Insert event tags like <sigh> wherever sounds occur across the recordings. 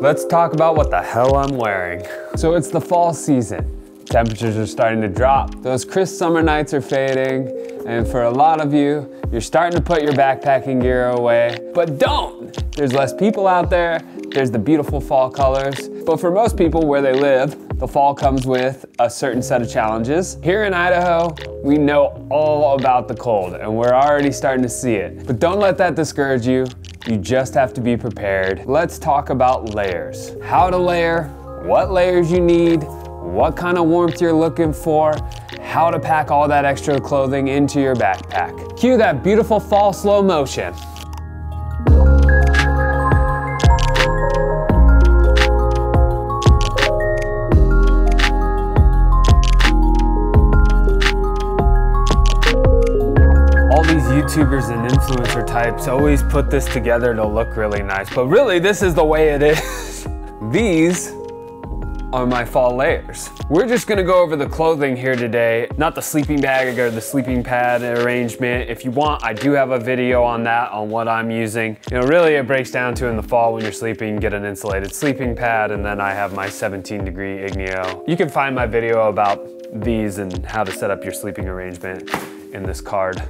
let's talk about what the hell I'm wearing. So it's the fall season. Temperatures are starting to drop. Those crisp summer nights are fading. And for a lot of you, you're starting to put your backpacking gear away. But don't! There's less people out there. There's the beautiful fall colors. But for most people where they live, the fall comes with a certain set of challenges. Here in Idaho, we know all about the cold and we're already starting to see it. But don't let that discourage you. You just have to be prepared. Let's talk about layers. How to layer, what layers you need, what kind of warmth you're looking for, how to pack all that extra clothing into your backpack. Cue that beautiful fall slow motion. YouTubers and influencer types always put this together to look really nice, but really this is the way it is. <laughs> These are my fall layers. We're just gonna go over the clothing here today, not the sleeping bag or the sleeping pad arrangement. If you want, I do have a video on that, on what I'm using. You know, really it breaks down to in the fall when you're sleeping, get an insulated sleeping pad, and then I have my 17 degree Igneo. You can find my video about these and how to set up your sleeping arrangement in this card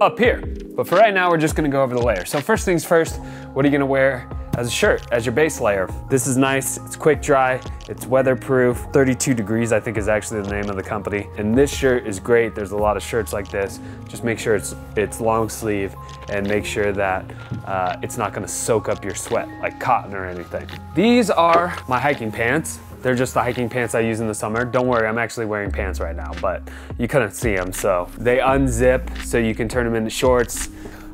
up here. But for right now, we're just gonna go over the layers. So first things first, what are you gonna wear as a shirt, as your base layer. This is nice, it's quick dry, it's weatherproof. 32 degrees, I think is actually the name of the company. And this shirt is great. There's a lot of shirts like this. Just make sure it's, it's long sleeve and make sure that uh, it's not gonna soak up your sweat like cotton or anything. These are my hiking pants. They're just the hiking pants I use in the summer. Don't worry, I'm actually wearing pants right now, but you couldn't see them, so they unzip so you can turn them into shorts.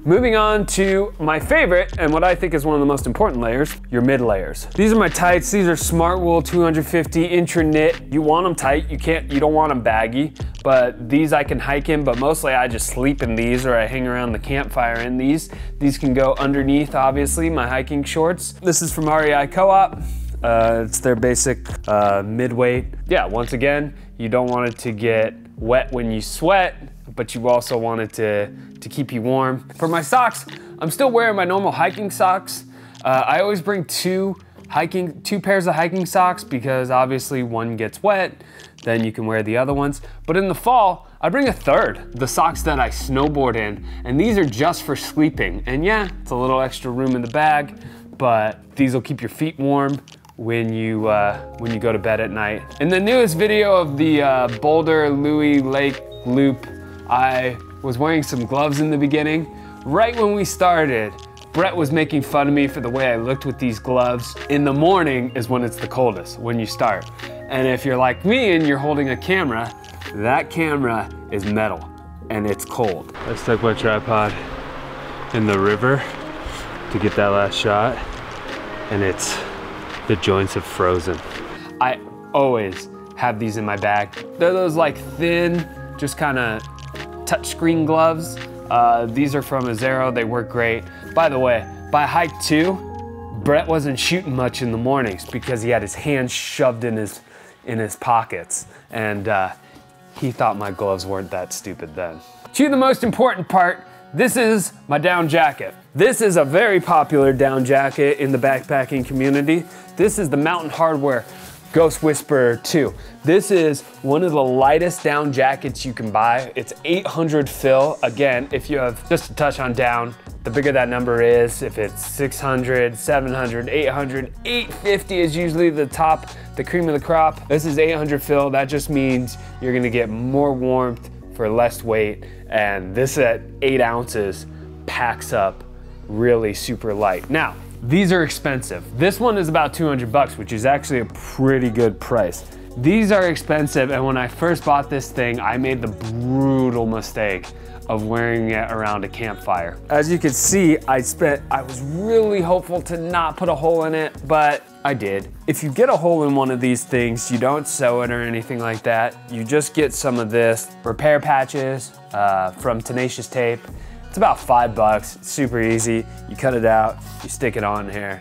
Moving on to my favorite, and what I think is one of the most important layers, your mid layers. These are my tights. These are Smartwool 250 Intraknit. You want them tight. You can't. You don't want them baggy. But these I can hike in. But mostly I just sleep in these, or I hang around the campfire in these. These can go underneath, obviously, my hiking shorts. This is from REI Co-op. Uh, it's their basic uh, mid-weight. Yeah, once again, you don't want it to get wet when you sweat, but you also want it to, to keep you warm. For my socks, I'm still wearing my normal hiking socks. Uh, I always bring two hiking, two pairs of hiking socks because obviously one gets wet, then you can wear the other ones. But in the fall, I bring a third, the socks that I snowboard in, and these are just for sleeping. And yeah, it's a little extra room in the bag, but these will keep your feet warm when you uh, when you go to bed at night. In the newest video of the uh, Boulder Louie Lake Loop, I was wearing some gloves in the beginning. Right when we started, Brett was making fun of me for the way I looked with these gloves. In the morning is when it's the coldest, when you start. And if you're like me and you're holding a camera, that camera is metal and it's cold. I stuck my tripod in the river to get that last shot and it's the joints have frozen. I always have these in my bag. They're those like thin, just kind of touchscreen gloves. Uh, these are from Ozero, they work great. By the way, by hike two, Brett wasn't shooting much in the mornings because he had his hands shoved in his, in his pockets. And uh, he thought my gloves weren't that stupid then. To the most important part, this is my down jacket. This is a very popular down jacket in the backpacking community. This is the Mountain Hardwear Ghost Whisperer 2. This is one of the lightest down jackets you can buy. It's 800 fill. Again, if you have just a touch on down, the bigger that number is, if it's 600, 700, 800, 850 is usually the top, the cream of the crop. This is 800 fill. That just means you're gonna get more warmth for less weight. And this at eight ounces packs up really super light. Now, these are expensive. This one is about 200 bucks, which is actually a pretty good price. These are expensive, and when I first bought this thing, I made the brutal mistake of wearing it around a campfire. As you can see, I spent, I was really hopeful to not put a hole in it, but I did. If you get a hole in one of these things, you don't sew it or anything like that. You just get some of this repair patches uh, from Tenacious Tape. It's about five bucks, super easy. You cut it out, you stick it on here.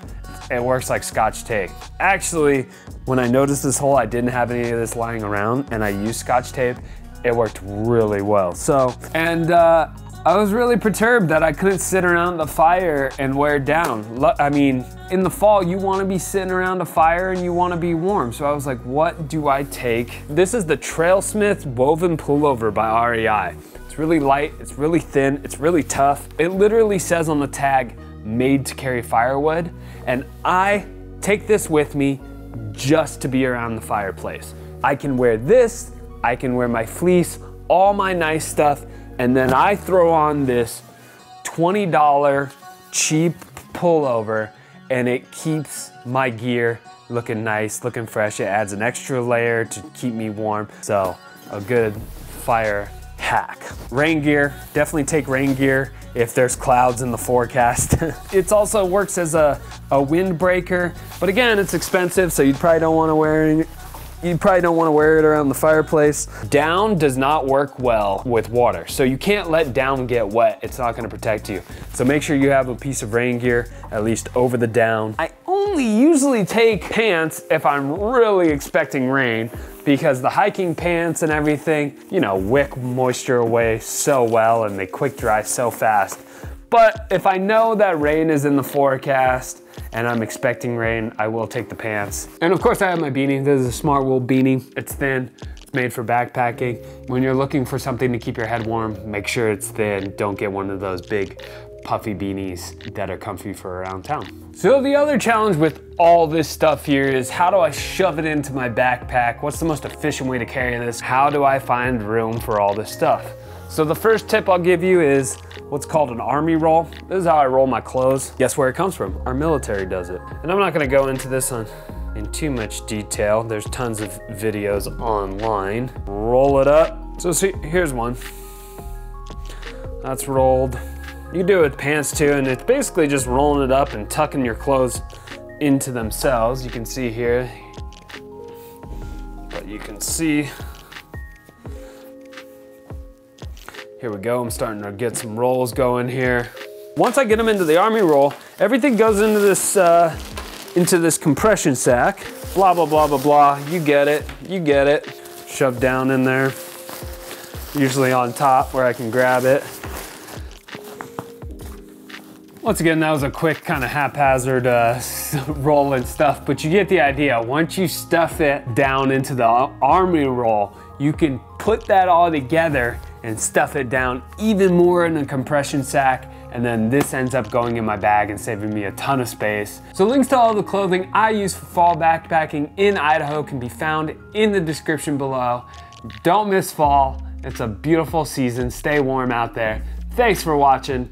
It works like scotch tape. Actually, when I noticed this hole, I didn't have any of this lying around and I used scotch tape. It worked really well. So, and uh, I was really perturbed that I couldn't sit around the fire and wear down. I mean, in the fall, you wanna be sitting around a fire and you wanna be warm. So I was like, what do I take? This is the Trailsmith Woven Pullover by REI. It's really light, it's really thin, it's really tough. It literally says on the tag, made to carry firewood. And I take this with me just to be around the fireplace. I can wear this, I can wear my fleece, all my nice stuff, and then I throw on this $20 cheap pullover and it keeps my gear looking nice, looking fresh. It adds an extra layer to keep me warm. So a good fire hack. Rain gear, definitely take rain gear if there's clouds in the forecast. <laughs> it also works as a, a windbreaker, but again, it's expensive, so you probably don't wanna wear you probably don't want to wear it around the fireplace. Down does not work well with water, so you can't let down get wet. It's not going to protect you. So make sure you have a piece of rain gear, at least over the down. I only usually take pants if I'm really expecting rain because the hiking pants and everything, you know, wick moisture away so well and they quick dry so fast. But if I know that rain is in the forecast, and I'm expecting rain, I will take the pants. And of course I have my beanie. This is a Smartwool beanie. It's thin, it's made for backpacking. When you're looking for something to keep your head warm, make sure it's thin. Don't get one of those big puffy beanies that are comfy for around town. So the other challenge with all this stuff here is how do I shove it into my backpack? What's the most efficient way to carry this? How do I find room for all this stuff? So the first tip I'll give you is what's called an army roll. This is how I roll my clothes. Guess where it comes from? Our military does it. And I'm not gonna go into this on, in too much detail. There's tons of videos online. Roll it up. So see, here's one. That's rolled. You do it with pants too, and it's basically just rolling it up and tucking your clothes into themselves. You can see here, but you can see Here we go, I'm starting to get some rolls going here. Once I get them into the army roll, everything goes into this, uh, into this compression sack. Blah, blah, blah, blah, blah. You get it, you get it. Shoved down in there. Usually on top where I can grab it. Once again, that was a quick kind of haphazard uh, <laughs> roll and stuff, but you get the idea. Once you stuff it down into the army roll, you can put that all together and stuff it down even more in a compression sack and then this ends up going in my bag and saving me a ton of space. So links to all the clothing I use for fall backpacking in Idaho can be found in the description below. Don't miss fall. It's a beautiful season. Stay warm out there. Thanks for watching